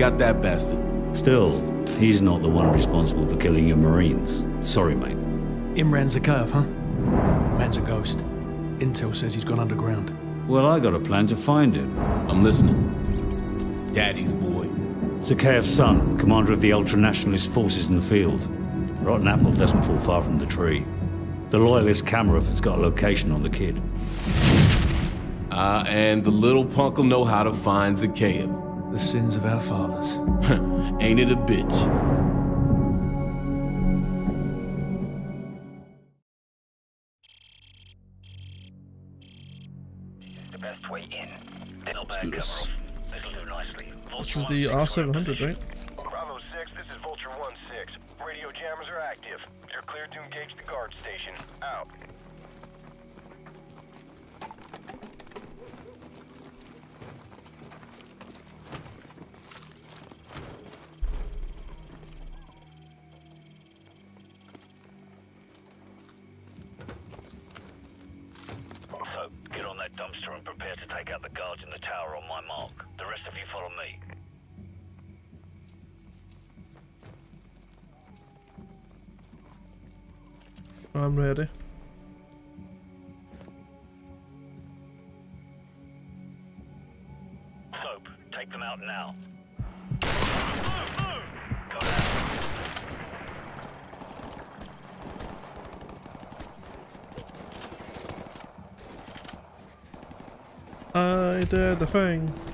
got that bastard. Still, he's not the one responsible for killing your Marines. Sorry, mate. Imran Zakhaev, huh? Man's a ghost. Intel says he's gone underground. Well, I got a plan to find him. I'm listening. Daddy's boy. Zakhaev's son, commander of the ultra-nationalist forces in the field. Rotten apple doesn't fall far from the tree. The loyalist Kamarov has got a location on the kid. Ah, uh, and the little punk'll know how to find Zakhaev. The sins of our fathers. Ain't it a bitch? This is the R700, right? Bravo 6, this is Vulture 1-6. Radio jammers are active. You're cleared to engage the guard station. Out. That dumpster and prepare to take out the guards in the tower on my mark. The rest of you follow me. I'm ready. Soap, take them out now. I did the thing.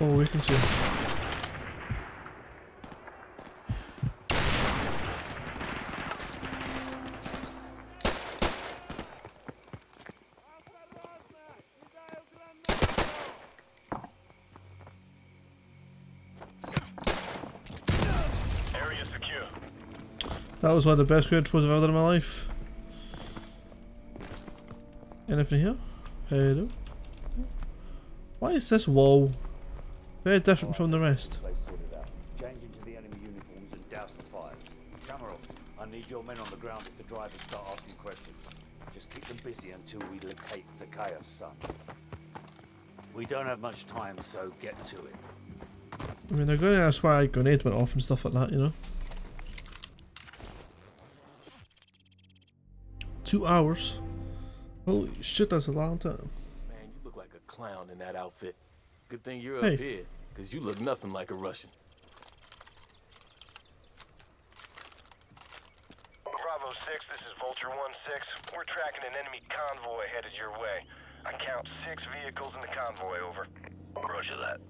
Oh, we can see. That was one of the best grenade throws I've ever done in my life. Anything here? Hello? Why is this wall very different from the rest? They sorted out. Change into the enemy uniforms and douse the fires. Kamarov, I need your men on the ground if the drivers start asking questions. Just keep them busy until we locate Zakhaev's son. We don't have much time, so get to it. I mean, they're going to ask why a grenade went off and stuff like that, you know? Two hours? Holy shit, that's a long time. Man, you look like a clown in that outfit. Good thing you're Hey. up here, because you look nothing like a Russian. Bravo 6, this is Vulture 1-6. We're tracking an enemy convoy headed your way. I count six vehicles in the convoy, over. Roger that.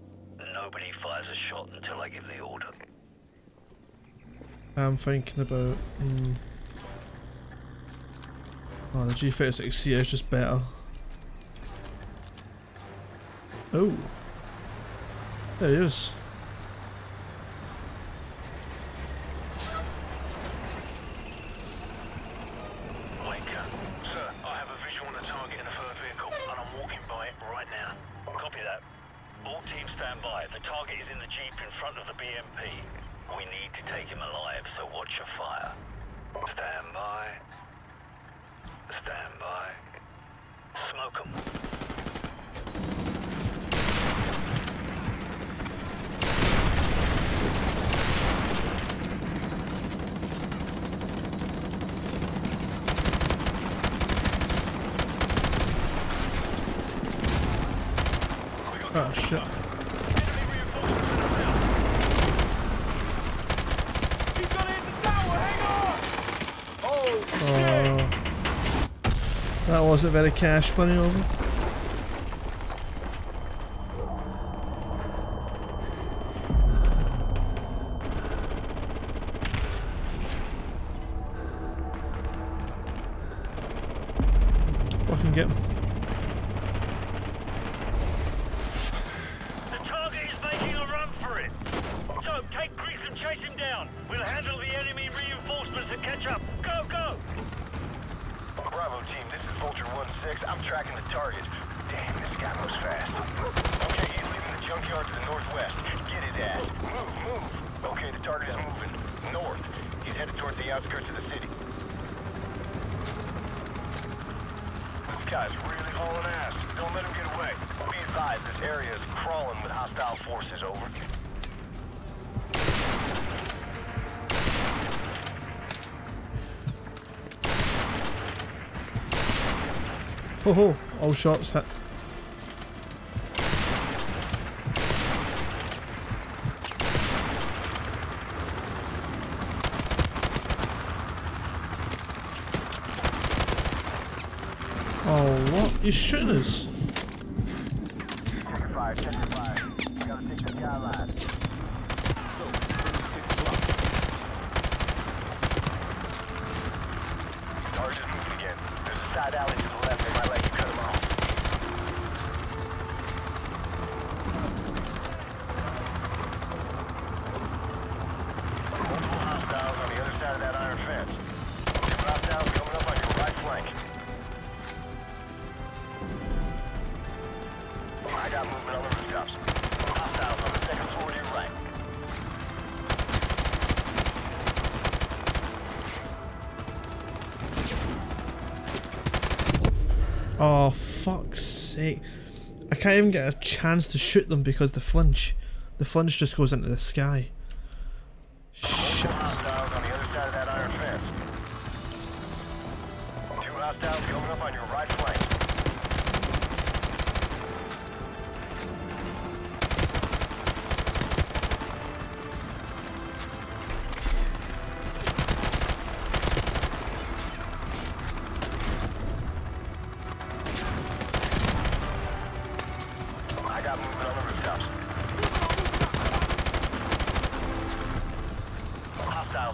Nobody fires a shot until I give the order. I'm thinking about. Mm, oh, the G36C is just better. Oh. There he is. Waker. Sir, I have a visual on the target in the third vehicle, and I'm walking by it right now. Copy that. All teams stand by. The target is in the jeep in front of the BMP. We need to take him alive, so watch your fire. Stand by. Stand by. Smoke 'em. Oh shit. Oh. That wasn't very cash money over. it. The Bravo team, this is Vulture 1-6. I'm tracking the target. Damn, this guy moves fast. Okay, he's leaving the junkyard to the northwest. Get his ass. Move, move. Okay, the target is moving. North. He's headed towards the outskirts of the city. This guy's really hauling ass. Don't let him get away. Be advised, this area is crawling with hostile forces, over. Ho ho, all shots hit. Oh, what? He's shooting us. Check your Oh, fuck's sake. I can't even get a chance to shoot them because the flinch. The flinch just goes into the sky.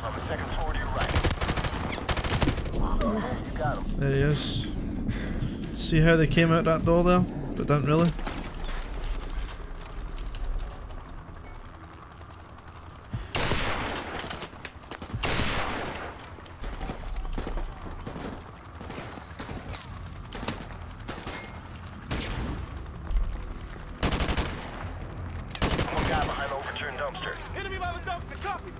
Hostiles the second floor to your right. You got him. There he is. See how they came out that door there? But didn't really. One guy behind the overturned dumpster. Enemy by the dumpster, copy!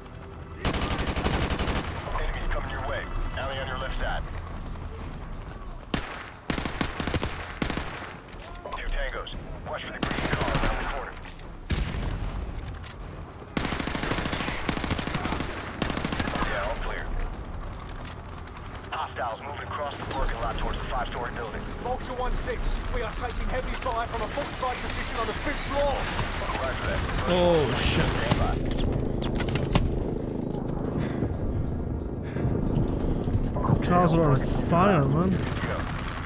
Enemies coming your way. Alley on your left side. Two tangos. Watch for the green car around the corner. Yeah, all clear. Hostiles moving across the parking lot towards the five-story building. Vulture 1-6, we are taking heavy fire from a fortified position on the fifth floor. Roger that. Oh shit. Stand by. Cars are on fire, man.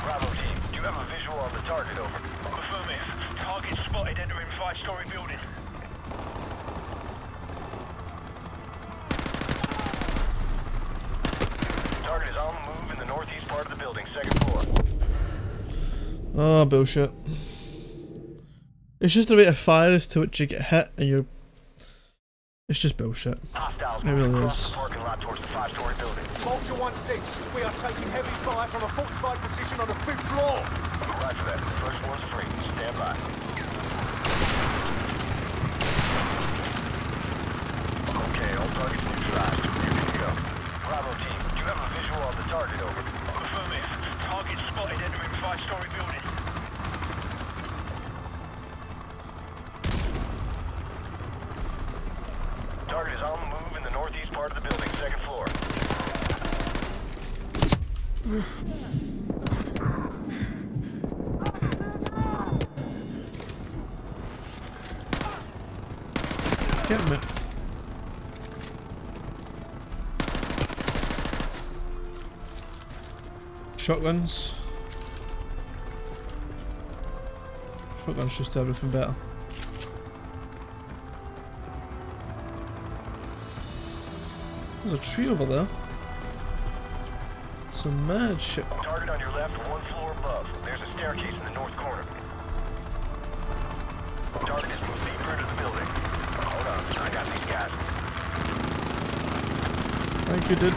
Bravo team, do you have a visual on the target, over? Affirmative. Target spotted entering five-story building. Target is on the move in the northeast part of the building, second floor. Oh, bullshit. It's just the rate of fire as to which you get hit and you're... It's just bullshit. Hostiles It really is. parking lot towards the five-story building. Vulture 1-6, we are taking heavy fire from a fortified position on the fifth floor. Roger that. First floor's free. Stand by. Okay, all targets neutralized. You're good to go. Bravo team, do you have a visual on the target, over? Affirmative. Target spotted entering five-story building. Get him. Shotguns. Shotguns just do everything better. There's a tree over there. Some mad shit. Target on your left, one floor above. There's a staircase in the north corner. Target has moved deeper into the building. Hold on, I got these guys. Thank you, dude.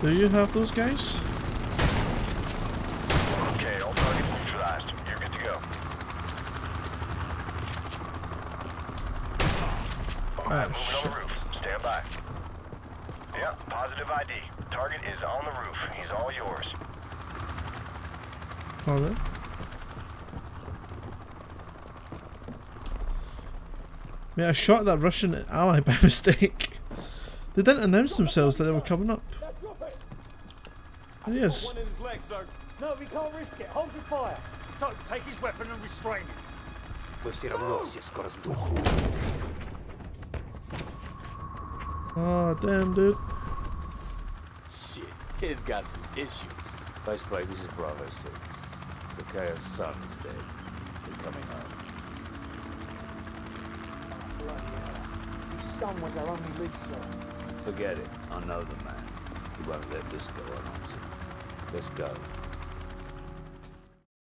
Do you have those guys? Okay, all targets neutralized. You're good to go. Ah, Moving on the roof. Stand by. Yep, positive ID. Target is on the roof. He's all yours. Alright. Yeah, I shot that Russian ally by mistake. They didn't announce themselves that they were coming up. There no, we can't risk it. Hold your fire. So, take his weapon and restrain him. Мы все равно все скоро сдохнем. Ah, damn, dude. Shit, kid's got some issues. Baseplate, this is Bravo 6. Zakhaev's son is dead. They're coming home. Oh, bloody hell. His son was our only lead, sir. Forget it. I know the man. He won't let this go unanswered. Let's go.